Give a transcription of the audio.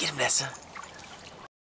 girmesin.